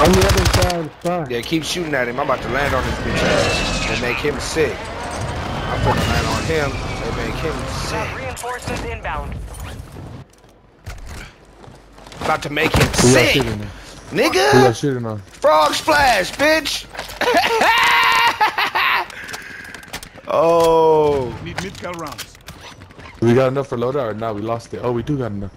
On the other side, fine. Yeah, keep shooting at him. I'm about to land on this bitch ass and make him sick. I'm a land on him and make him sick. reinforcements inbound. About to make him Who sick, shooting? Who nigga. shooting on? Frog splash, bitch. oh, Need mid rounds. We got enough for loadout or not? We lost it. Oh, we do got enough.